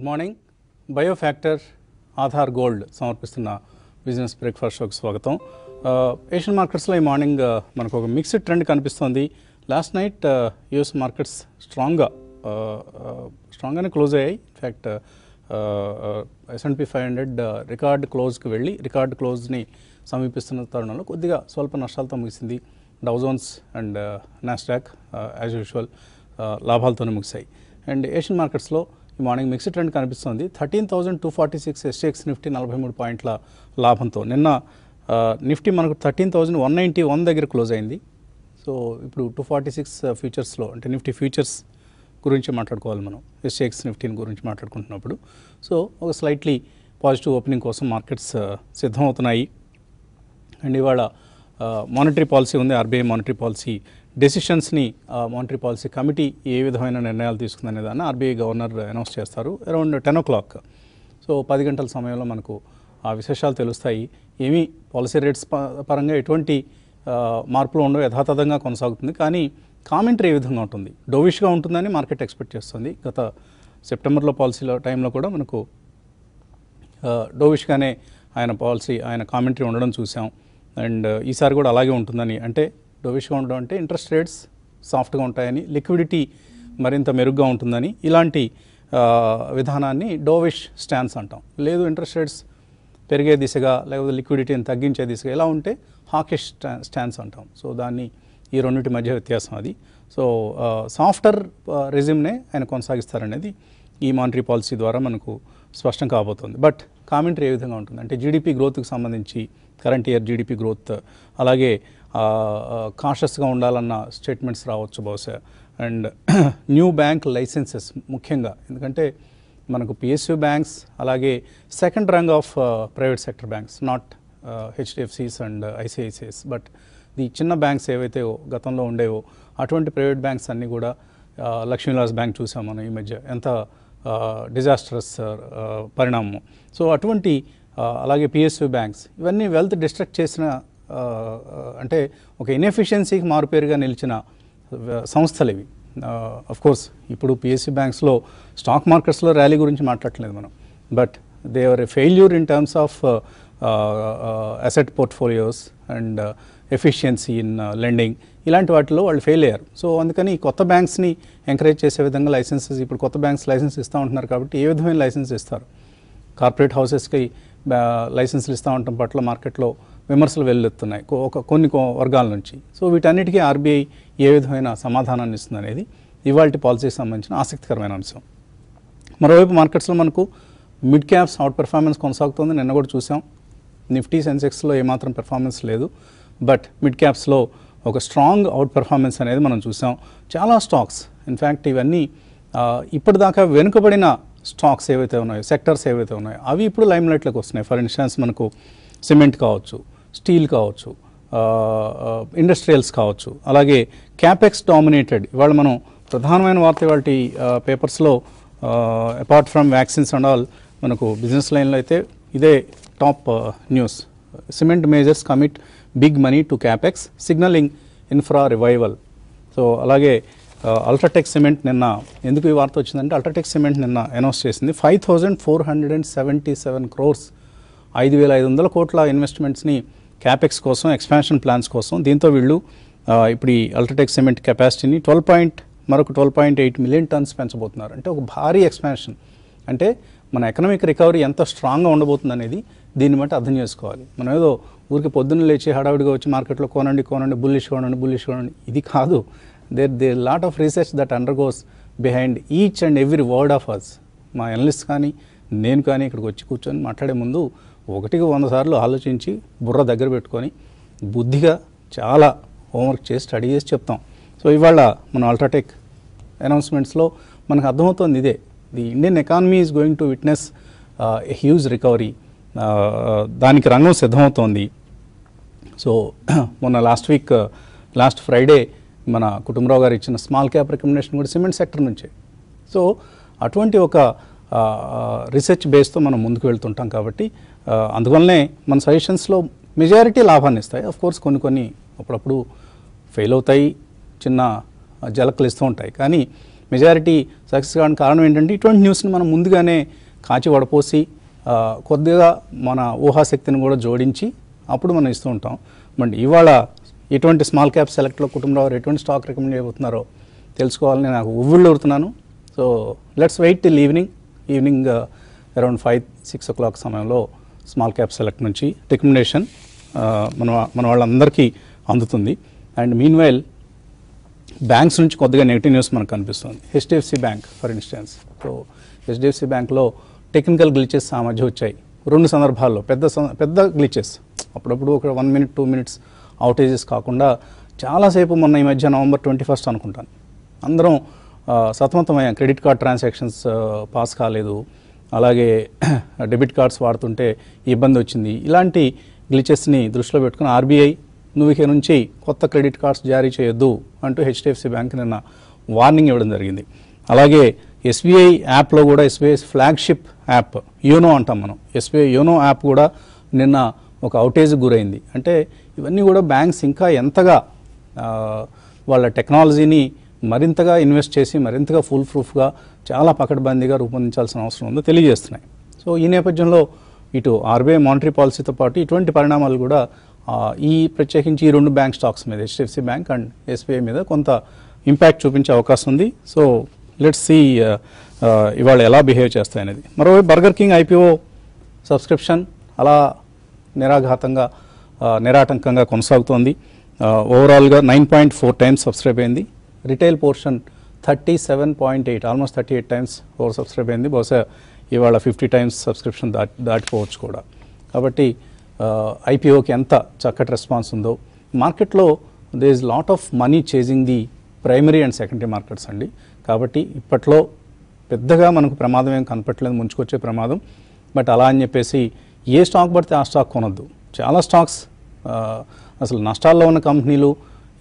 Good morning biofactor Aadhaar gold సమర్పిస్తున్న business breakfast షోకి స్వాగతం. ఏషియన్ మార్కెట్స్లో ఈ మార్నింగ్ మనకు ఒక మిక్స్డ్ ట్రెండ్ కనిపిస్తోంది. లాస్ట్ నైట్ యుఎస్ మార్కెట్స్ స్ట్రాంగ్గా స్ట్రాంగ్గానే క్లోజ్ అయ్యాయి. In fact S and P five hundred record క్లోజ్కి వెళ్ళి రికార్డ్ క్లోజ్ని సమీపిస్తున్న తరుణంలో కొద్దిగా స్వల్ప నష్టాలతో ముగిసింది. Dow Jones and Nasdaq as usual లాభాలతోనే ముగిశాయి. అండ్ ఏషియన్ మార్కెట్స్లో మార్నింగ్ మిక్స్డ్ ట్రెండ్ కనిపిస్తుంది. Thirteen thousand two forty six SGX Nifty నలభై మూడు పాయింట్ల లాభంతో. నిన్న నిఫ్టీ మనకు thirteen thousand one ninety one దగ్గర క్లోజ్ అయింది. సో ఇప్పుడు టూ ఫార్టీ సిక్స్ ఫ్యూచర్స్లో అంటే నిఫ్టీ ఫ్యూచర్స్ గురించి మాట్లాడుకోవాలి మనం. ఎస్టీఎక్స్ నిఫ్టీని గురించి మాట్లాడుకుంటున్నప్పుడు. సో ఒక స్లైట్లీ పాజిటివ్ ఓపెనింగ్ కోసం మార్కెట్స్ సిద్ధమవుతున్నాయి. అండ్ ఇవాళ మానిటరీ పాలసీ ఉంది ఆర్బీఐ మానిటరీ పాలసీ డెసిషన్స్ని మానిటరీ పాలసీ కమిటీ ఏ విధమైన నిర్ణయాలు తీసుకుందనే దాన్ని ఆర్బీఐ గవర్నర్ అనౌన్స్ చేస్తారు around ten o'clock. So పది గంటల సమయంలో మనకు ఆ విశేషాలు తెలుస్తాయి. ఏమీ పాలసీ రేట్స్ ప- పరంగా ఎటువంటి మార్పులు ఉండవు యథాతథంగా కొనసాగుతుంది. కానీ కామెంటరీ ఏ విధంగా ఉంటుంది? డోవిష్గా ఉంటుందని మార్కెట్ ఎక్స్పెక్ట్ చేస్తుంది. గత సెప్టెంబర్లో పాలసీలో టైంలో కూడా మనకు డోవిష్గానే ఆయన పాలసీ ఆయన కామెంటరీ ఉండడం చూసాం. అండ్ ఈసారి కూడా అలాగే ఉంటుందని. అంటే డోవిష్గా ఉండడం అంటే ఇంట్రెస్ట్ రేట్స్ సాఫ్ట్గా ఉంటాయని లిక్విడిటీ మరింత మెరుగ్గా ఉంటుందని ఇలాంటి విధానాన్ని డోవిష్ స్టాన్స్ అంటాం. లేదు ఇంట్రెస్ట్ రేట్స్ పెరిగే దిశగా లేకపోతే లిక్విడిటీని తగ్గించే దిశగా ఇలా ఉంటే హాకిష్ స్టా స్టాన్స్ అంటాం. సో దాన్ని ఈ రెండింటి మధ్య వ్యత్యాసం అది. సో సాఫ్టర్ రెజ్యూమ్నే ఆయన కొనసాగిస్తారనేది ఈ మానిటరీ పాలసీ ద్వారా మనకు స్పష్టం కాబోతుంది. బట్ కామెంటరీ ఏ విధంగా ఉంటుంది అంటే జీడిపి గ్రోత్కి సంబంధించి కరెంట్ ఇయర్ జీడిపి గ్రోత్ అలాగే కాషస్గా ఉండాలన్న స్టేట్మెంట్స్ రావచ్చు బహుశా. అండ్ న్యూ బ్యాంక్ లైసెన్సెస్ ముఖ్యంగా. ఎందుకంటే మనకు పిఎస్యు బ్యాంక్స్ అలాగే second rung of private sector banks not HDFCs and ICICIs but the చిన్న బ్యాంక్స్ ఏవైతే గతంలో ఉండేవో అటువంటి ప్రైవేట్ బ్యాంక్స్ అన్నీ కూడా లక్ష్మీలాస్ బ్యాంక్ చూసాం మనం ఈ మధ్య. ఎంత డిజాస్టరస్ పరిణామం సో అటువంటి అలాగే పిఎస్యు బ్యాంక్స్ ఇవన్నీ వెల్త్ డిస్ట్రక్ట్ చేసిన అంటే ఒక ఇన్ఎఫిషియన్సీకి మారుపేరుగా నిలిచిన సంస్థలు ఇవి. కోర్స్ ఇప్పుడు పిఎస్సి బ్యాంక్స్లో స్టాక్ మార్కెట్స్లో ర్యాలీ గురించి మాట్లాడట్లేదు మనం. But they are a failure in terms of asset portfolios and efficiency in lending ఇలాంటి వాటిలో వాళ్ళు ఫెయిల్ అయ్యారు. సో అందుకని కొత్త బ్యాంక్స్ని ఎంకరేజ్ చేసే విధంగా లైసెన్సెస్ ఇప్పుడు కొత్త బ్యాంక్స్ లైసెన్స్ ఇస్తూ ఉంటున్నారు కాబట్టి ఏ విధమైన లైసెన్స్ ఇస్తారు? కార్పొరేట్ హౌసెస్కి లైసెన్సులు ఇస్తూ ఉండటం పట్ల మార్కెట్లో విమర్శలు వెల్లుతున్నాయి. ఒక కొన్ని వర్గాల నుంచి. సో వీటన్నిటికీ ఆర్బీఐ ఏ విధమైన సమాధానాన్ని ఇస్తుంది అనేది ఇవాళ పాలసీకి సంబంధించిన ఆసక్తికరమైన అంశం. మరోవైపు మార్కెట్స్లో మనకు మిడ్ క్యాప్స్ అవుట్ పెర్ఫార్మెన్స్ కొనసాగుతుంది. నిన్న కూడా చూసాం. నిఫ్టీ సెన్సెక్స్లో ఏమాత్రం పెర్ఫార్మెన్స్ లేదు. బట్ మిడ్ క్యాప్స్లో ఒక స్ట్రాంగ్ అవుట్ పెర్ఫార్మెన్స్ అనేది మనం చూసాం. చాలా స్టాక్స్. ఇన్ఫ్యాక్ట్ ఇవన్నీ ఇప్పటిదాకా వెనుకబడిన స్టాక్స్ ఏవైతే ఉన్నాయో సెక్టర్స్ ఏవైతే ఉన్నాయో అవి ఇప్పుడు లైమ్ లైట్లోకి వస్తున్నాయి. ఫర్ ఇన్స్టాన్స్ మనకు సిమెంట్ కావచ్చు స్టీల్ కావచ్చు ఇండస్ట్రియల్స్ కావచ్చు. అలాగే క్యాపెక్స్ డామినేటెడ్ ఇవాళ మనం ప్రధానమైన వార్త ఇవాళ పేపర్స్లో apart from vaccines and all మనకు బిజినెస్ లైన్లో అయితే ఇదే top news cement majors commit big money to capex signalling infra revival so అలాగే అల్ట్రాటెక్ సిమెంట్ నిన్న ఎందుకు ఈ వార్త వచ్చిందంటే అల్ట్రాటెక్ సిమెంట్ నిన్న అనౌన్స్ చేసింది. Five thousand four hundred and seventy seven crores ఐదు వేల ఐదు వందల కోట్ల ఇన్వెస్ట్మెంట్స్ని క్యాపెక్స్ కోసం ఎక్స్పాన్షన్ ప్లాన్స్ కోసం దీంతో వీళ్ళు ఇప్పుడు ఈ అల్ట్రాటెక్ సిమెంట్ కెపాసిటీని ట్వెల్వ్ పాయింట్ మరొక twelve point eight million tons పెంచబోతున్నారు. అంటే ఒక భారీ ఎక్స్పాన్షన్ అంటే మన ఎకనామిక్ రికవరీ ఎంత స్ట్రాంగ్గా ఉండబోతుంది అనేది దీన్ని బట్టి అర్థం చేసుకోవాలి. మనం ఏదో ఊరికి పొద్దున్న లేచి హడావిడిగా వచ్చి మార్కెట్లో కొనండి కొనండి బుల్లిష్ కొనండి బుల్లిష్ కొనండి. ఇది కాదు. There they lot of research that undergoes behind each and every word of us మా ఎనలిస్ట్ కానీ నేను కానీ ఇక్కడికి వచ్చి కూర్చొని మాట్లాడే ముందు ఒకటికి వంద సార్లు ఆలోచించి బుర్ర దగ్గర పెట్టుకొని బుద్ధిగా చాలా హోంవర్క్ చేసి స్టడీ చేసి చెప్తాం. సో ఇవాళ మన అల్ట్రాటెక్ అనౌన్స్మెంట్స్లో మనకు అర్థమవుతోంది ఇదే. The Indian economy is going to witness a huge recovery. దానికి రంగం సిద్ధమవుతోంది. సో మొన్న లాస్ట్ వీక్ లాస్ట్ ఫ్రైడే మన కుటుంబరావు గారు ఇచ్చిన స్మాల్ క్యాప్ రికమెండేషన్ కూడా సిమెంట్ సెక్టర్ నుంచే. సో అటువంటి ఒక రీసెర్చ్ బేస్తో మనం ముందుకు వెళ్తుంటాం కాబట్టి అందువల్లనే మన సజెషన్స్లో మెజారిటీ లాభాన్ని ఇస్తాయి. అఫ్ కోర్స్ కొన్ని కొన్ని అప్పుడప్పుడు ఫెయిల్ అవుతాయి చిన్న జలకలు ఇస్తూ ఉంటాయి. కానీ మెజారిటీ సక్సెస్ కావడానికి కారణం ఏంటంటే ఇటువంటి న్యూస్ని మనం ముందుగానే కాచి వడపోసి కొద్దిగా మన ఊహాశక్తిని కూడా జోడించి అప్పుడు మనం ఇస్తూ ఉంటాం. బట్ ఇవాళ ఎటువంటి స్మాల్ క్యాప్ సెలెక్ట్లో కుటుంబంలో వారు ఎటువంటి స్టాక్ రికమెండ్ చేయబోతున్నారో తెలుసుకోవాలని నాకు ఉవ్వుళ్ళు ఊరుతున్నాను so let's wait till evening evening around five six o'clock సమయంలో స్మాల్ క్యాప్ సెలెక్ట్ నుంచి రికమెండేషన్ uh, మన మన వాళ్ళందరికీ అందుతుంది. అండ్ మీన్ వైల్ బ్యాంక్స్ నుంచి కొద్దిగా నెగిటివ్ న్యూస్ మనకు కనిపిస్తుంది. HDFC bank for instance so HDFC బ్యాంక్లో టెక్నికల్ గ్లిచెస్ ఆ మధ్య వచ్చాయి. రెండు సందర్భాల్లో పెద్ద పెద్ద గ్లిచెస్ అప్పుడప్పుడు ఒక one minute two minutes outages కాకుండా చాలాసేపు మొన్న ఈ మధ్య నవంబర్ ట్వంటీ ఫస్ట్ అనుకుంటాను. అందరం సతమతమయ్యాం. క్రెడిట్ కార్డ్ ట్రాన్సాక్షన్స్ పాస్ కాలేదు. అలాగే డెబిట్ కార్డ్స్ వాడుతుంటే ఇబ్బంది వచ్చింది. ఇలాంటి గ్లిచెస్ని దృష్టిలో పెట్టుకుని ఆర్బీఐ నువ్వు ఇక నుంచి కొత్త క్రెడిట్ కార్డ్స్ జారీ చేయొద్దు అంటూ హెచ్డిఎఫ్సి బ్యాంక్ నిన్న వార్నింగ్ ఇవ్వడం జరిగింది. అలాగే ఎస్బీఐ యాప్లో కూడా ఎస్బీఐ ఫ్లాగ్షిప్ యాప్ యోనో అంటాం మనం. ఎస్బీఐ యోనో యాప్ కూడా నిన్న ఒక అవుటేజ్ గురైంది. అంటే ఇవన్నీ కూడా బ్యాంక్స్ ఇంకా ఎంతగా వాళ్ళ టెక్నాలజీని మరింతగా ఇన్వెస్ట్ చేసి మరింతగా ఫుల్ ప్రూఫ్గా చాలా పకడ్బందీగా రూపొందించాల్సిన అవసరం ఉందో తెలియజేస్తున్నాయి. సో ఈ నేపథ్యంలో ఇటు ఆర్బీఐ మానిటరీ పాలసీతో పాటు ఇటువంటి పరిణామాలు కూడా ఈ ప్రత్యేకించి ఈ రెండు బ్యాంక్ స్టాక్స్ మీద హెచ్డిఎఫ్సి బ్యాంక్ అండ్ ఎస్బీఐ మీద కొంత ఇంపాక్ట్ చూపించే అవకాశం ఉంది. సో లెట్స్ సి ఇవాళ ఎలా బిహేవ్ చేస్తాయి అనేది. మరోవైపు బర్గర్ కింగ్ ఐపీఓ సబ్స్క్రిప్షన్ అలా నిరాఘాతంగా నిరాటంకంగా కొనసాగుతోంది. ఓవరాల్గా nine point four times subscribe అయింది. Retail portion thirty seven point eight almost thirty eight times over subscribe అయింది. బహుశా ఇవాళ ఫిఫ్టీ టైమ్స్ సబ్స్క్రిప్షన్ దాటి దాటిపోవచ్చు కూడా. కాబట్టి ఐపీఓకి ఎంత చక్కటి రెస్పాన్స్ ఉందో మార్కెట్లో there is lot of money chasing the primary and secondary markets అండి. కాబట్టి ఇప్పట్లో పెద్దగా మనకు ప్రమాదం ఏం కనపట్లేదు ముంచుకొచ్చే ప్రమాదం. బట్ అలా అని చెప్పేసి ఏ స్టాక్ పడితే ఆ స్టాక్ కొనొద్దు. చాలా స్టాక్స్ అసలు నష్టాల్లో ఉన్న కంపెనీలు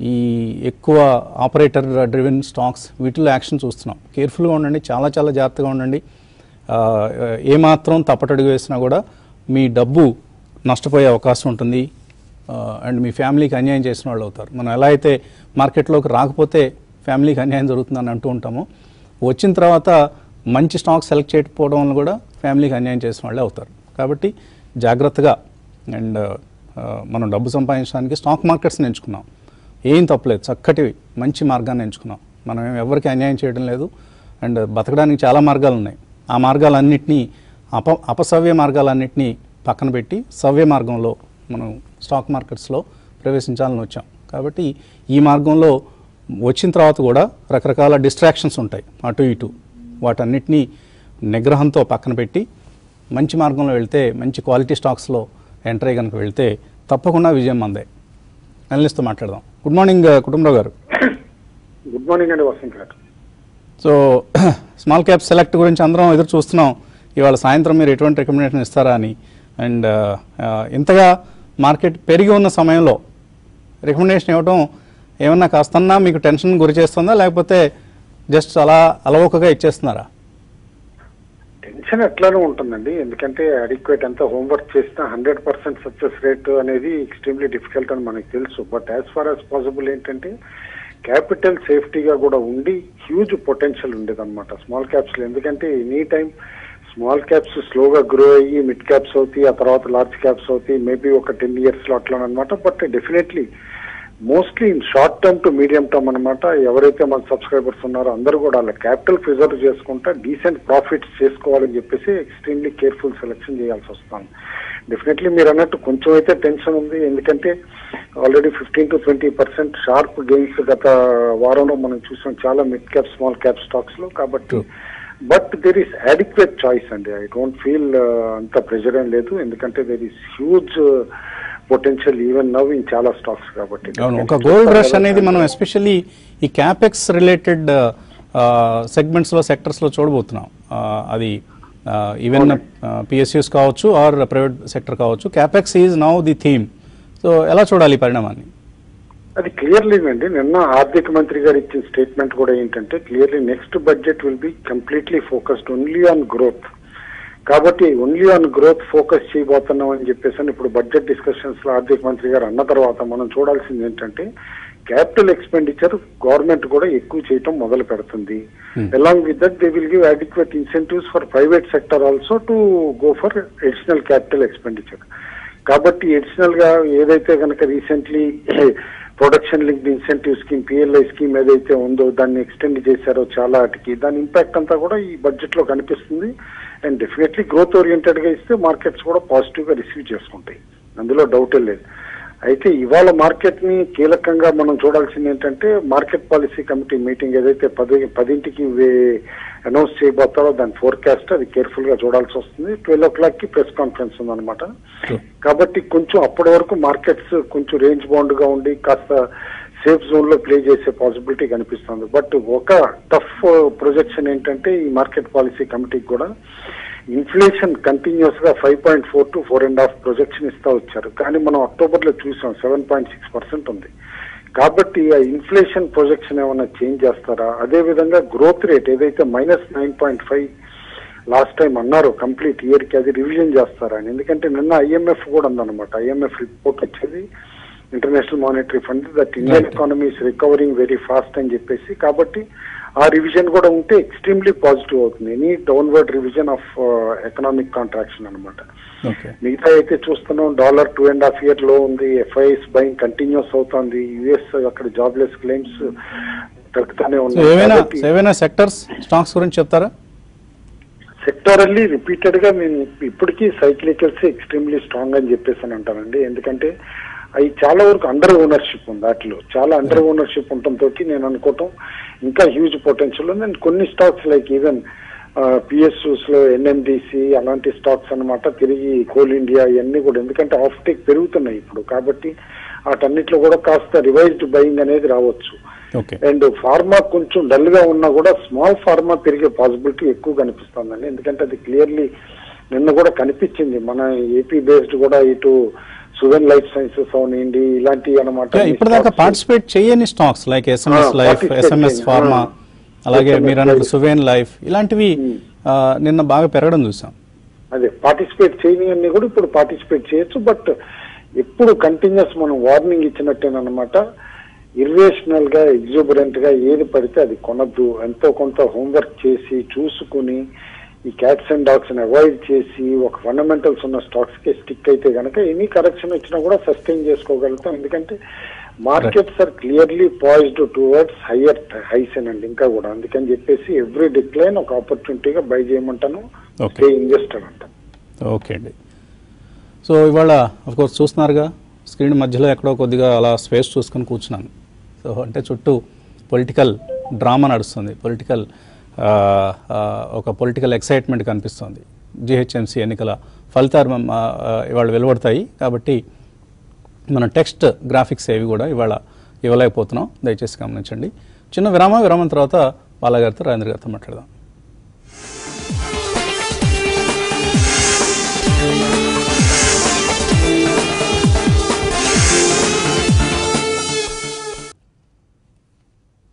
ఈ ఎక్కువ ఆపరేటర్ డ్రివెన్ స్టాక్స్ వీటిలో యాక్షన్ చూస్తున్నాం. కేర్ఫుల్గా ఉండండి చాలా చాలా జాగ్రత్తగా ఉండండి. ఏమాత్రం తప్పటడుగు వేసినా కూడా మీ డబ్బు నష్టపోయే అవకాశం ఉంటుంది. అండ్ మీ ఫ్యామిలీకి అన్యాయం చేసిన వాళ్ళు అవుతారు. మనం ఎలా అయితే మార్కెట్లోకి రాకపోతే ఫ్యామిలీకి అన్యాయం జరుగుతుందని అంటూ ఉంటామో. వచ్చిన తర్వాత మంచి స్టాక్ సెలెక్ట్ చేయకపోవడం వల్ల కూడా ఫ్యామిలీకి అన్యాయం చేసిన వాళ్ళే అవుతారు. కాబట్టి జాగ్రత్తగా అండ్ మనం డబ్బు సంపాదించడానికి స్టాక్ మార్కెట్స్ని ఎంచుకున్నాం. ఏం తప్పలేదు. చక్కటి మంచి మార్గాన్ని ఎంచుకున్నాం. మనం ఎవరికి అన్యాయం చేయడం లేదు. అండ్ బతకడానికి చాలా మార్గాలు ఉన్నాయి ఆ మార్గాలన్నింటినీ అప అపసవ్య మార్గాలన్నింటినీ పక్కన పెట్టి సవ్య మార్గంలో మనం స్టాక్ మార్కెట్స్లో ప్రవేశించాలని వచ్చాం. కాబట్టి ఈ మార్గంలో వచ్చిన తర్వాత కూడా రకరకాల డిస్ట్రాక్షన్స్ ఉంటాయి. అటు ఇటు. వాటన్నిటినీ నిగ్రహంతో పక్కన పెట్టి మంచి మార్గంలో వెళ్తే మంచి క్వాలిటీ స్టాక్స్లో ఎంటర్ అయ్యి కనుక వెళ్తే తప్పకుండా విజయం అందాయి అనలిస్ట్తో మాట్లాడదాం. గుడ్ మార్నింగ్ కుటుంబరావు గారు. గుడ్ మార్నింగ్ అండి వసంత్ గారు. సో స్మాల్ క్యాప్ సెలెక్ట్ గురించి అందరం ఎదురు చూస్తున్నాం. ఇవాళ సాయంత్రం మీరు ఎటువంటి రికమెండేషన్ ఇస్తారా అని. అండ్ ఇంతగా మార్కెట్ పెరిగి ఉన్న సమయంలో రికమెండేషన్ ఇవ్వడం ఏమన్నా కాస్తన్నా మీకు టెన్షన్ గురి చేస్తుందా? లేకపోతే జస్ట్ అలా అలవోకగా ఇచ్చేస్తున్నారా? నిజంగా అట్లానే ఉంటుందండి. ఎందుకంటే అడిక్వేట్ ఎంత హోంవర్క్ చేసినా హండ్రెడ్ పర్సెంట్ సక్సెస్ రేట్ అనేది ఎక్స్ట్రీమ్లీ డిఫికల్ట్ అని మనకు తెలుసు. But as far as possible ఏంటంటే క్యాపిటల్ సేఫ్టీగా కూడా ఉండి హ్యూజ్ పొటెన్షియల్ ఉండేదన్నమాట. స్మాల్ క్యాప్స్లో. ఎందుకంటే ఎనీ టైం స్మాల్ క్యాప్స్ స్లోగా గ్రో అయ్యి మిడ్ క్యాప్స్ అవుతాయి ఆ తర్వాత లార్జ్ క్యాప్స్ అవుతాయి మేబీ ఒక టెన్ ఇయర్స్లో అట్లా అనమాట but definitely mostly in short term to medium term అనమాట ఎవరైతే మన సబ్స్క్రైబర్స్ ఉన్నారో అందరూ కూడా వాళ్ళ క్యాపిటల్ ప్రిజర్వ్ చేసుకుంటా డీసెంట్ ప్రాఫిట్స్ చేసుకోవాలని చెప్పేసి ఎక్స్ట్రీమ్లీ కేర్ఫుల్ సెలెక్షన్ చేయాల్సి వస్తుంది. డెఫినెట్లీ మీరు అన్నట్టు కొంచెం అయితే టెన్షన్ ఉంది. ఎందుకంటే already fifteen to twenty percent sharp gains గత వారంలో మనం చూసాం. చాలా మిడ్ క్యాప్ స్మాల్ క్యాప్ స్టాక్స్లో కాబట్టి but there is adequate choice అండి. ఐ డోంట్ ఫీల్ అంత ప్రెజర్ ఏం లేదు. ఎందుకంటే there is huge potential even now in చాలా స్టాక్స్ కాబట్టి. ఒక గోల్డ్ రష్ అనేది మనం ఎస్పెషల్లీ ఈ క్యాపెక్స్ రిలేటెడ్ సెగ్మెంట్స్లో సెక్టర్స్లో చూడబోతున్నాం. ఆ, అది ఈవెన్ పిఎస్యూస్ కావచ్చు ఆర్ ప్రైవేట్ సెక్టర్ కావచ్చు capex is now the theme so ఎలా చూడాలి పరిణామాన్ని? అది క్లియర్లీ అండి. నిన్న ఆర్థిక మంత్రి గారు ఇచ్చిన స్టేట్మెంట్ కూడా ఏంటంటే clearly next budget will be completely focused only on growth కాబట్టి ఓన్లీ ఆన్ గ్రోత్ ఫోకస్ చేయబోతున్నాం అని చెప్పేసి ఇప్పుడు బడ్జెట్ డిస్కషన్స్లో ఆర్థిక మంత్రి గారు అన్న తర్వాత మనం చూడాల్సింది ఏంటంటే క్యాపిటల్ ఎక్స్పెండిచర్ గవర్నమెంట్ కూడా ఎక్కువ చేయటం మొదలు పెడుతుంది. Along with that they will give adequate incentives for private sector also to go for additional capital expenditure కాబట్టి అడిషనల్గా ఏదైతే కనుక recently production linked incentive scheme PLI scheme ఏదైతే ఉందో దాన్ని ఎక్స్టెండ్ చేశారో చాలా వాటికి దాని ఇంపాక్ట్ అంతా కూడా ఈ బడ్జెట్లో కనిపిస్తుంది. అండ్ డెఫినెట్లీ గ్రోత్ ఓరియంటెడ్గా ఇస్తే మార్కెట్స్ కూడా పాజిటివ్గా రిసీవ్ చేసుకుంటాయి. అందులో డౌటే లేదు. అయితే ఇవాళ మార్కెట్ని కీలకంగా మనం చూడాల్సింది ఏంటంటే మార్కెట్ పాలసీ కమిటీ మీటింగ్ ఏదైతే పది పదింటికి అనౌన్స్ చేయబోతారో దాని ఫోర్కాస్ట్ అది కేర్ఫుల్గా చూడాల్సి వస్తుంది. ట్వెల్వ్ ఓ క్లాక్కి ప్రెస్ కాన్ఫరెన్స్ ఉందన్నమాట. కాబట్టి కొంచెం అప్పటి వరకు మార్కెట్స్ కొంచెం రేంజ్ బౌండ్గా ఉండి కాస్త సేఫ్ జోన్లో ప్లే చేసే పాసిబిలిటీ కనిపిస్తుంది. బట్ ఒక టఫ్ ప్రొజెక్షన్ uh, ఏంటంటే ఈ మార్కెట్ పాలసీ కమిటీకి కూడా ఇన్ఫ్లేషన్ కంటిన్యూస్గా five point four to four and half projection ఇస్తా వచ్చారు. కానీ మనం అక్టోబర్లో చూసాం సెవెన్ పాయింట్ సిక్స్ పర్సెంట్ ఉంది. కాబట్టి ఆ ఇన్ఫ్లేషన్ ప్రొజెక్షన్ ఏమైనా చేంజ్ చేస్తారా? అదే విధంగా గ్రోత్ రేట్ ఏదైతే minus nine point five last time అన్నారు కంప్లీట్ ఇయర్కి అది రివిజన్ చేస్తారా అని. ఎందుకంటే నిన్న ఐఎంఎఫ్ కూడా ఉందన్నమాట. ఐఎంఎఫ్ రిపోర్ట్ వచ్చేది international monetary fund that Indian Right. Economy is recovering very fast అని చెప్పేసి కాబట్టి ఆ రివిజన్ కూడా ఉంటే ఎక్స్ట్రీమ్లీ పాజిటివ్ అవుతుంది. Any downward revision of economic contraction అన్నమాట. ఓకే మిగతా అయితే చూస్తున్నాం డాలర్ టూ అండ్ హాఫ్ ఇయర్లో ఉంది ఎఫ్ఐఎస్ బయింగ్ కంటిన్యూస్ అవుతుంది యుఎస్ అక్కడ జాబ్లెస్ క్లెయిమ్స్ తగ్గుతానే సో ఉన్నాయి సెక్టర్స్ స్టాక్స్ గురించి చెప్తారా? సెక్టోరల్లీ రిపీటెడ్గా నేను ఇప్పటికీ సైక్లికల్స్ ఎక్స్ట్రీమ్లీ స్ట్రాంగ్ అని చెప్పేసి అని అంటానండి. ఎందుకంటే అవి చాలా వరకు అండర్ ఓనర్షిప్ ఉంది వాటిలో చాలా అండర్ ఓనర్షిప్ ఉండటంతో నేను అనుకోవటం ఇంకా హ్యూజ్ పొటెన్షియల్ ఉంది. అండ్ కొన్ని స్టాక్స్ లైక్ ఈవెన్ పిఎస్యూస్లో ఎన్ఎండిసి అలాంటి స్టాక్స్ అన్నమాట తిరిగి కోల్ ఇండియా ఇవన్నీ కూడా. ఎందుకంటే ఆఫ్ టేక్ పెరుగుతున్నాయి ఇప్పుడు. కాబట్టి వాటన్నిటిలో కూడా కాస్త రివైజ్డ్ బయింగ్ అనేది రావచ్చు. అండ్ ఫార్మా కొంచెం డల్గా ఉన్నా కూడా స్మాల్ ఫార్మా పెరిగే పాసిబిలిటీ ఎక్కువ కనిపిస్తుందండి. ఎందుకంటే అది క్లియర్లీ నిన్న కూడా కనిపించింది. మన ఏపీ బేస్డ్ కూడా ఇటు సువెన్ లైఫ్ సైన్సెస్ అవనండి ఇలాంటి అనమాట ఇప్పటిదాకా పార్టిసిపేట్ చేయని stocks like SMS life SMS pharma. అలాగే మీరు అన్నట్టు. సువేన్ లైఫ్ ఇలాంటివి Hmm. నిన్న బాగా పెరగడం చూసాం అదే పార్టిసిపేట్ చేయని అన్ని కూడా ఇప్పుడు పార్టిసిపేట్ చేయొచ్చు బట్ ఎప్పుడు కంటిన్యూస్ మనం వార్నింగ్ ఇచ్చినట్టేనమాట ఇర్రేషనల్గా ఎగ్జూబరెంట్గా ఏది పడితే అది కొనద్దు ఎంతో కొంత హోంవర్క్ చేసి చూసుకుని ఈ క్యాట్స్ అండ్ డాగ్స్ని అవాయిడ్ చేసి ఒక ఫండమెంటల్స్ ఉన్న స్టాక్స్కి స్టిక్ అయితే గనక ఎనీ కరెక్షన్ వచ్చినా కూడా సస్టైన్ చేసుకోగలుగుతాం. ఎందుకంటే markets are clearly poised towards higher highs అండి ఇంకా కూడా. అందుకని చెప్పేసి ఎవ్రీ డిక్లైన్ ఒక ఆపర్చునిటీగా బై చేయమంటాను. ఇన్వెస్టర్ అంటాను. ఓకే అండి. సో ఇవాళ కోర్స్ చూస్తున్నారుగా స్క్రీన్ మధ్యలో ఎక్కడో కొద్దిగా అలా స్పేస్ చూసుకొని కూర్చున్నాను. సో అంటే చుట్టూ పొలిటికల్ డ్రామా నడుస్తుంది. పొలిటికల్ ఒక పొలిటికల్ ఎక్సైట్మెంట్ కనిపిస్తుంది. జిహెచ్ఎంసీ ఎన్నికల ఫలితాలు ఇవాళ వెలువడతాయి. కాబట్టి మన టెక్స్ట్ గ్రాఫిక్స్ ఏవి కూడా ఇవాళ ఇవ్వలేకపోతున్నాం. దయచేసి గమనించండి. చిన్న విరామ విరామం తర్వాత బాలగారితో రాజేంద్ర గారితో మాట్లాడదాం.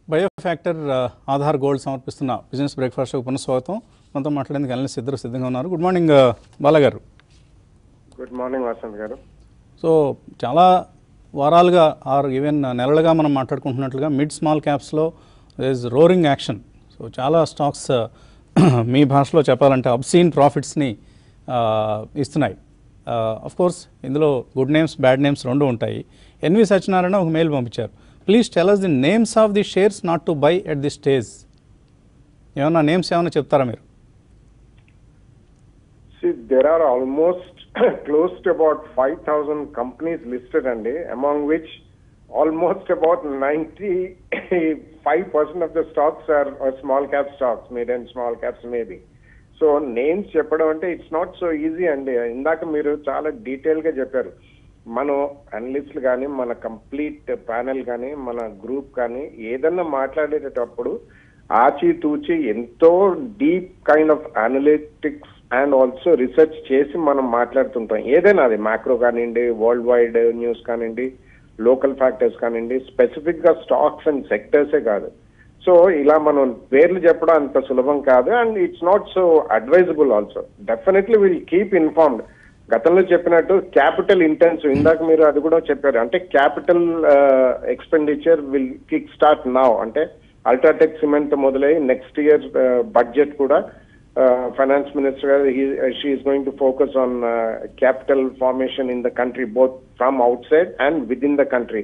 బయో ఫ్యాక్టర్ ఆ, ఆధార్ గోల్డ్ సమర్పిస్తున్న బిజినెస్ బ్రేక్ఫాస్ట్ పునఃస్వాగతం. మనతో మాట్లాడేందుకు అనలిస్ట్ ఇద్దరు సిద్ధంగా ఉన్నారు. గుడ్ మార్నింగ్ బాలగారు. గుడ్ మార్నింగ్ వసంత్ గారు. సో చాలా వారాలుగా ఆర్ ఈవెన్ నెలలుగా మనం మాట్లాడుకుంటున్నట్లుగా మిడ్ స్మాల్ క్యాప్స్లో ఇస్ రోరింగ్ యాక్షన్ సో చాలా స్టాక్స్ మీ భాషలో చెప్పాలంటే అబ్సీన్ ప్రాఫిట్స్ని ఇస్తున్నాయి. కోర్స్ ఇందులో గుడ్ నేమ్స్ బ్యాడ్ నేమ్స్ రెండు ఉంటాయి. ఎన్వి సత్యనారాయణ ఒక మెయిల్ పంపించారు. Please tell us the names of the shares not to buy at the stage ఏమైనా నేమ్స్ ఏమైనా చెప్తారా మీరు? There are almost close about five thousand companies listed అండి among which almost about ninety five percent of the stocks are small cap stocks మీద and small caps maybe so names చెప్పడం అంటే it's not so easy అండి. ఇందాక మీరు చాలా డీటెయిల్గా చెప్పారు. మనం అనలిస్టులు కానీ మన కంప్లీట్ ప్యానెల్ కానీ మన గ్రూప్ కానీ ఏదన్నా మాట్లాడేటప్పుడు ఆచితూచి ఎంతో deep kind of analytics and also research చేసి మనం మాట్లాడుతుంటాం. ఏదైనా అది మ్యాక్రో కానివ్వండి వరల్డ్ వైడ్ న్యూస్ కానివ్వండి లోకల్ ఫ్యాక్టర్స్ కానివ్వండి స్పెసిఫిక్గా స్టాక్స్ అండ్ సెక్టర్సే కాదు. సో ఇలా మనం పేర్లు చెప్పడం అంత సులభం కాదు. And it's not so advisable also definitely will keep informed గతంలో చెప్పినట్టు క్యాపిటల్ ఇంటెన్సివ్ ఇందాక మీరు అది కూడా చెప్పారు. అంటే capital expenditure will kick start now అంటే అల్ట్రాటెక్ సిమెంట్ మొదలై నెక్స్ట్ ఇయర్ బడ్జెట్ కూడా ఫైనాన్స్ మినిస్టర్ గారు she is going to focus on capital formation in the country both from outside and within the country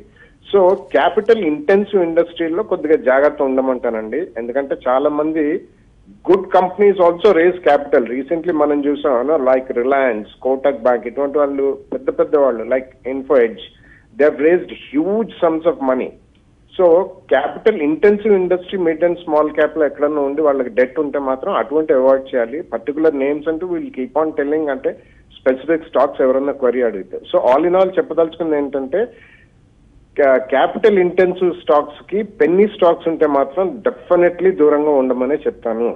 so capital intensive ఇండస్ట్రీలో కొద్దిగా జాగ్రత్త ఉండమంటానండి. ఎందుకంటే చాలా మంది good companies also raise capital recently మనం చూసాం లైక్ రిలయన్స్ కోటక్ బ్యాంక్ ఇటువంటి వాళ్ళు పెద్ద పెద్ద వాళ్ళు like Info Edge they raised huge sums of money so capital intensive industry mid and small క్యాప్లో ఎక్కడన్నా ఉండి వాళ్ళకి డెట్ ఉంటే మాత్రం అటువంటి అవాయిడ్ చేయాలి. పర్టికులర్ నేమ్స్ అంటూ వీళ్ళు కీప్ ఆన్ టెల్లింగ్ అంటే స్పెసిఫిక్ స్టాక్స్ ఎవరన్నా క్వరీ అడిగితే. సో ఆల్ ఇన్ ఆల్ చెప్పదలుచుకుంది ఏంటంటే క్యాపిటల్ ఇంటెన్సివ్ స్టాక్స్కి పెన్నీ స్టాక్స్ ఉంటే మాత్రం డెఫినెట్లీ దూరంగా ఉండమనే చెప్తాను.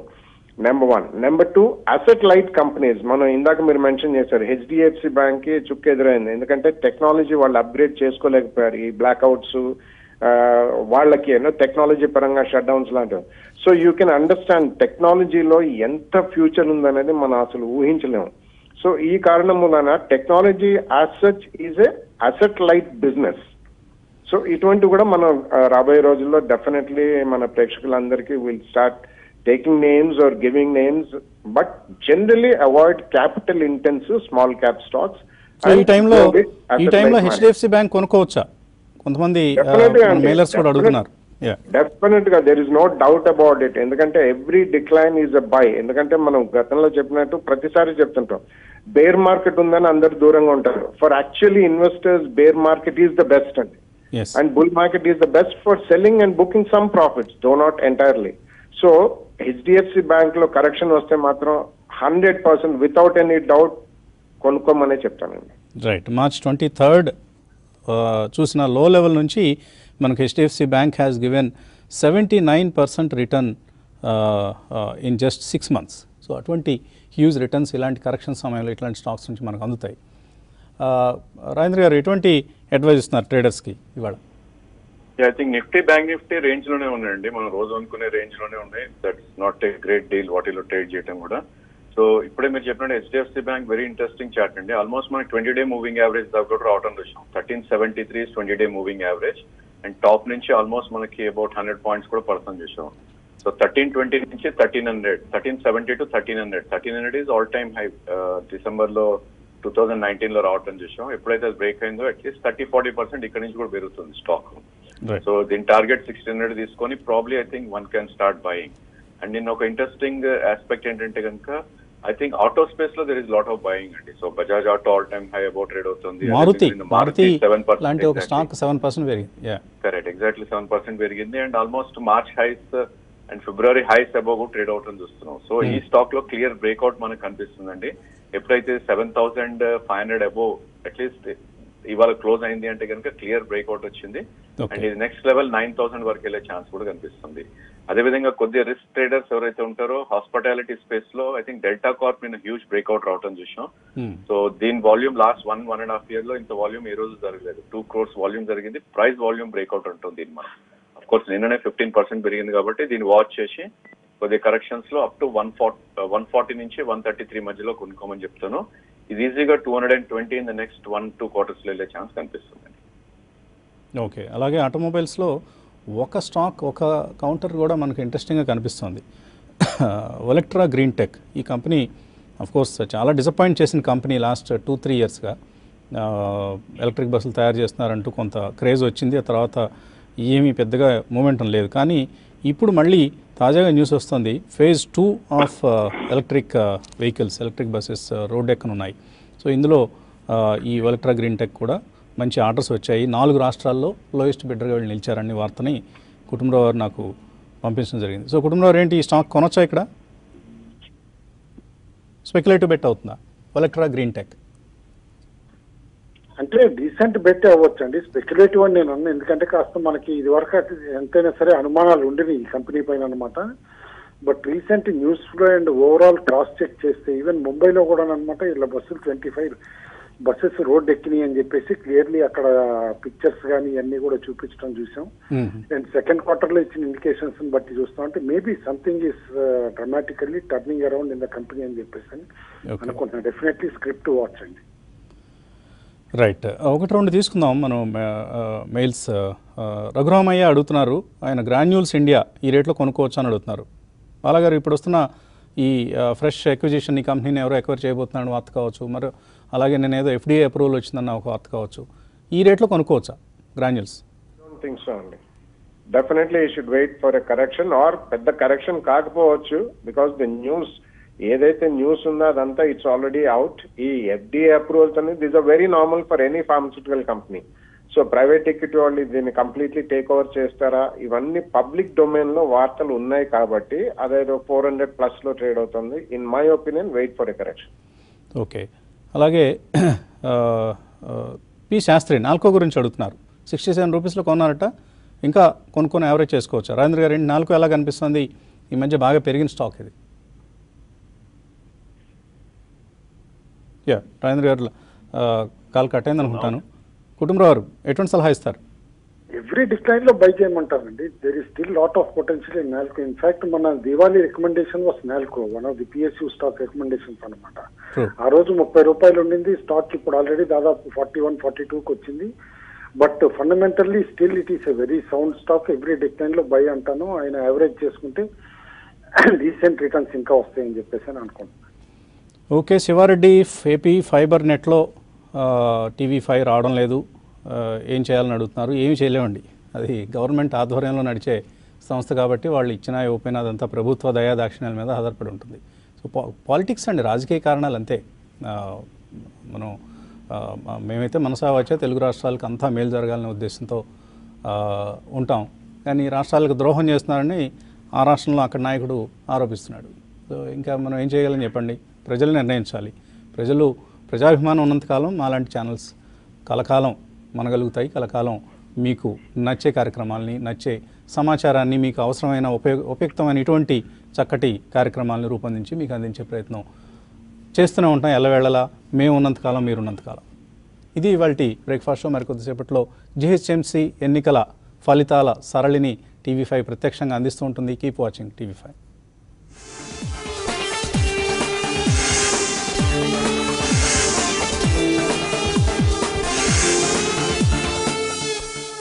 Number one number two asset light companies మనం ఇందాక మీరు మెన్షన్ చేశారు. హెచ్డిఎఫ్సి బ్యాంక్కి చుక్క ఎదురైంది. ఎందుకంటే టెక్నాలజీ వాళ్ళు అప్గ్రేడ్ చేసుకోలేకపోయారు. ఈ బ్లాక్అవుట్స్ వాళ్ళకి ఏమో టెక్నాలజీ పరంగా షట్ డౌన్స్ లాంటివి సో యూ కెన్ అండర్స్టాండ్ టెక్నాలజీలో ఎంత ఫ్యూచర్ ఉందనేది మనం అసలు ఊహించలేము. సో ఈ కారణం వలన technology as such is a asset light business so ఇటువంటి కూడా మనం రాబోయే రోజుల్లో డెఫినెట్లీ మన ప్రేక్షకులందరికీ will start taking names or giving names but generally avoid capital intensive small cap stocks so ఈ టైంలో ఈ టైంలో హెచ్డిఎఫ్సి బ్యాంక్ కొనుక్కోవచ్చా? కొంతమంది. మెయిలర్స్ కూడా అడుగుతున్నారు. డెఫినెట్గా there is no doubt about it ఎందుకంటే every decline is a buy ఎందుకంటే మనం గతంలో చెప్పినట్టు ప్రతిసారి చెప్తుంటాం. బేర్ మార్కెట్ ఉందని అందరు దూరంగా ఉంటారు. For actually investors bear market is the best అండి. Yes and bull market is the best for selling and booking some profits, though not entirely. So HDFC బ్యాంక్లో కరెక్షన్ వస్తే మాత్రం hundred percent without any doubt కొనుక్కోమనే చెప్తానండి right March twenty third చూసిన లో level నుంచి మనకు HDFC bank has given seventy nine percent return in just six months so అటువంటి huge returns ఇలాంటి కరెక్షన్ సమయంలో ఇట్లాంటి స్టాక్స్ నుంచి మనకు అందుతాయి. రాజేంద్ర గారు ఎటువంటి అడ్వైజ్ ఇస్తున్నారు ట్రేడర్స్కి ఇవాళ? I think Nifty bank Nifty రేంజ్లోనే ఉన్నాయండి. మనం రోజు అనుకునే రేంజ్లోనే ఉన్నాయి. That's not a great deal వాటిలో ట్రేడ్ చేయడం కూడా. సో ఇప్పుడే మీరు చెప్పినట్టు HDFC bank very interesting chart అండి. ఆల్మోస్ట్ మనకి ట్వంటీ డే మూవింగ్ యావరేజ్ దాకా కూడా రావడం చూసాం thirteen seventy three twenty day moving average and top నుంచి ఆల్మోస్ట్ మనకి అబౌట్ హండ్రెడ్ పాయింట్స్ కూడా పర్సన్ చూసాం సో థర్టీన్ ట్వంటీ నుంచి thirteen hundred thirteen seventy two thirteen hundred thirteen hundred is all time high డిసెంబర్లో టూ థౌసండ్ నైన్టీన్లో రావడం చూసాం. ఎప్పుడైతే అది బ్రేక్ అయిందో అట్లీస్ట్ థర్టీ ఫార్టీ పర్సెంట్ ఇక్కడ నుంచి కూడా పెరుగుతుంది స్టాక్ రైట్ సో దీని టార్గెట్ సిక్స్టీన్ హండ్రెడ్ తీసుకొని probably I think one can start buying and నిన్న ఒక ఇంట్రెస్టింగ్ ఆస్పెక్ట్ ఏంటంటే కనుక ఐ థింక్ ఆటో స్పేస్లో there is lot of buying అండి. So Bajaj auto all time high about trade అవుతుంది. Maruti Maruti seven లాంటి ఒక స్టాక్ సెవెన్ పర్సెంట్ పెరిగింది. Yeah correct exactly seven percent పెరిగింది. And almost March highs and February highs above trade అవటం చూస్తున్నాం. So ఈ స్టాక్లో క్లియర్ బ్రేక్అవుట్ మనకు కనిపిస్తుందండి. ఎప్పుడైతే seven thousand five hundred above at least ఇవాళ క్లోజ్ అయింది అంటే కనుక క్లియర్ బ్రేక్అవుట్ వచ్చింది. అండ్ ఇది నెక్స్ట్ లెవెల్ నైన్ థౌసండ్ వరకు వెళ్ళే ఛాన్స్ కూడా కనిపిస్తుంది. అదేవిధంగా కొద్దిగా రిస్క్ ట్రేడర్స్ ఎవరైతే ఉంటారో హాస్పిటాలిటీ స్పేస్లో ఐ థింక్ డెల్టా కార్ప్ మీద హ్యూజ్ బ్రేక్అవుట్ రావటం చూసాం. సో దీని volume last one one and half ఇయర్లో ఇంత వాల్యూమ్ ఈ రోజు జరగలేదు. టూ క్రోర్స్ వాల్యూమ్ జరిగింది. ప్రైస్ వాల్యూమ్ బ్రేక్అవుట్ ఉంటుంది దీని మనం. అఫ్ కోర్స్ నిన్ననే ఫిఫ్టీన్ పర్సెంట్ పెరిగింది కాబట్టి దీన్ని వాచ్ చేసి కొద్ది కరెక్షన్స్లో up to one forty one forty నుంచి వన్ థర్టీ త్రీ మధ్యలో కొనుక్కోమని చెప్తాను. ఇది ఈజీగా two hundred and twenty in the next one two క్వార్టర్స్లో వెళ్ళే ఛాన్స్ కనిపిస్తుంది. ఓకే అలాగే ఆటోమొబైల్స్లో ఒక స్టాక్ ఒక కౌంటర్ కూడా మనకు ఇంట్రెస్టింగ్గా కనిపిస్తుంది. ఒలెక్ట్రా గ్రీన్ టెక్ ఈ కంపెనీ కోర్స్ చాలా డిసప్పాయింట్ చేసిన కంపెనీ లాస్ట్ టూ త్రీ ఇయర్స్గా ఎలక్ట్రిక్ బస్సులు తయారు చేస్తున్నారంటూ కొంత క్రేజ్ వచ్చింది. ఆ తర్వాత ఏమీ పెద్దగా మూమెంటం లేదు. కానీ ఇప్పుడు మళ్ళీ తాజాగా న్యూస్ వస్తుంది. Phase two of electric vehicles electric buses road ఎక్కనున్నాయి. So ఇందులో ఈ ఎలక్ట్రా గ్రీన్ టెక్ కూడా మంచి ఆర్డర్స్ వచ్చాయి. నాలుగు రాష్ట్రాల్లో లోయెస్ట్ బిడ్డర్గా వెళ్ళి నిలిచారని వార్తని కుటుంబరావు గారు నాకు పంపించడం జరిగింది. సో కుటుంబరావు ఏంటి ఈ స్టాక్ కొనొచ్చా ఇక్కడ? స్పెక్యులేటివ్ బెట్ అవుతుందా? Olectra green tech. అంటే డీసెంట్ బెట్ అవ్వచ్చు అండి స్పెక్యులేటివ్ అని నేను అన్నాను ఎందుకంటే కాస్త మనకి ఇది వరకు ఎంతైనా సరే అనుమానాలు ఉండేవి ఈ కంపెనీ పైన అనమాట but recent news flow and overall cross check చేస్తే ఈవెన్ ముంబైలో కూడా అనమాట ఇలా బస్సులు ట్వంటీ ఫైవ్ బస్సెస్ రోడ్ ఎక్కినాయి అని చెప్పేసి క్లియర్లీ అక్కడ పిక్చర్స్ కానీ ఇవన్నీ కూడా చూపించడం చూసాం. అండ్ సెకండ్ క్వార్టర్లో ఇచ్చిన ఇండికేషన్స్ బట్టి చూస్తాం అంటే maybe something is dramatically turning around in the company అని చెప్పేసి. అనుకుంటున్నాను డెఫినెట్లీ స్క్రిప్ట్ వాచ్ అండి. రైట్ uh, ఒకటి రెండు తీసుకుందాం. మనం uh, uh, మెయిల్స్ రఘురామయ్య అడుగుతున్నారు. ఆయన గ్రాన్యూల్స్ ఇండియా ఈ రేట్లో కొనుక్కోవచ్చు అని అడుగుతున్నారు. అలాగారు ఇప్పుడు వస్తున్న ఈ ఫ్రెష్ ఎక్విజిషన్ ఈ కంపెనీని ఎవరో ఎక్వైర్ చేయబోతున్నాడు వార్త కావచ్చు. మరి అలాగే నేను ఏదో ఎఫ్డీఏ అప్రూవల్ వచ్చిందన్న ఒక వార్త కావచ్చు. ఈ రేట్లో కొనుక్కోవచ్చా? గ్రాన్యూల్స్ థింక్ సో అండి. Definitely you should wait for a correction or పెద్ద కరెక్షన్ కాకపోవచ్చు బికాస్ ద న్యూస్ ఏదైతే న్యూస్ ఉందో అదంతా ఇట్స్ ఆల్రెడీ అవుట్ ఈ ఎఫ్డిఏ అప్రూవల్స్ అనేది this a very normal for any pharmaceutical company so private equity వాళ్ళు దీన్ని కంప్లీట్లీ టేక్ ఓవర్ చేస్తారా? ఇవన్నీ పబ్లిక్ డొమైన్లో వార్తలు ఉన్నాయి కాబట్టి అదేదో ఫోర్ హండ్రెడ్ ప్లస్లో ట్రేడ్ అవుతుంది. In my opinion wait for a correction okay అలాగే పి శాస్త్రి నాల్కో గురించి అడుగుతున్నారు. సిక్స్టీ సెవెన్ రూపీస్లో కొన్నారట. ఇంకా కొనుక్కొని యావరేజ్ చేసుకోవచ్చు? రాజేంద్ర గారు నాలుగు ఎలా కనిపిస్తుంది? ఈ మధ్య బాగా పెరిగిన స్టాక్ ఇది. యా రాజేంద్ర గారు కాల్ కట్ అయింది అనుకుంటాను. కుటుంబరావు గారు ఎటువంటి సలహా ఇస్తారు? ఎవ్రీ డిక్లైన్లో buy చేయమంటారండి. There is still lot of potential in Nalco in fact మన Diwali recommendation was Nalco one of the PSU stock recommendations అనమాట. ఆ రోజు ముప్పై రూపాయలు ఉండింది. స్టాక్ ఇప్పుడు ఆల్రెడీ దాదాపు ఫార్టీ వన్ ఫార్టీ టూకి వచ్చింది. But fundamentally still it is a very sound stock every డిక్లైన్లో buy అంటాను. ఆయన యావరేజ్ చేసుకుంటే రీసెంట్ రిటర్న్స్ ఇంకా వస్తాయని చెప్పేసి అని అనుకుంటున్నాను. ఓకే శివారెడ్డి ఏపీ ఫైబర్ నెట్లో టీవీ ఫైవ్ రావడం లేదు. ఏం చేయాలని అడుగుతున్నారు? ఏమి చేయలేమండి. అది గవర్నమెంట్ ఆధ్వర్యంలో నడిచే సంస్థ కాబట్టి వాళ్ళు ఇచ్చిన ఓపెన్ అదంతా ప్రభుత్వ దయా దాక్షిణ్యాల మీద ఆధారపడి ఉంటుంది. సో పా పాలిటిక్స్ అండి రాజకీయ కారణాలు అంతే. మనం మేమైతే మనసా వచ్చే తెలుగు రాష్ట్రాలకు అంతా మేలు జరగాలనే ఉద్దేశంతో ఉంటాం. కానీ ఈ రాష్ట్రాలకు ద్రోహం చేస్తున్నారని ఆ రాష్ట్రంలో అక్కడ నాయకుడు ఆరోపిస్తున్నాడు. సో ఇంకా మనం ఏం చేయగలని చెప్పండి? ప్రజలు నిర్ణయించాలి. ప్రజలు ప్రజాభిమానం ఉన్నంతకాలం మాలాంటి ఛానల్స్ కలకాలం మనగలుగుతాయి. కలకాలం మీకు నచ్చే కార్యక్రమాలని నచ్చే సమాచారాన్ని మీకు అవసరమైన ఉపయోగ ఉపయుక్తమైన ఇటువంటి చక్కటి కార్యక్రమాలను రూపొందించి మీకు అందించే ప్రయత్నం చేస్తూనే ఉంటాం ఎల్లవేళలా. మేము ఉన్నంతకాలం మీరు ఉన్నంతకాలం ఇది ఇవాళ బ్రేక్ఫాస్ట్ షో మరి కొద్దిసేపట్లో జిహెచ్ఎంసీ ఎన్నికల ఫలితాల సరళిని టీవీ ఫైవ్ ప్రత్యక్షంగా అందిస్తూ ఉంటుంది. Keep watching TV five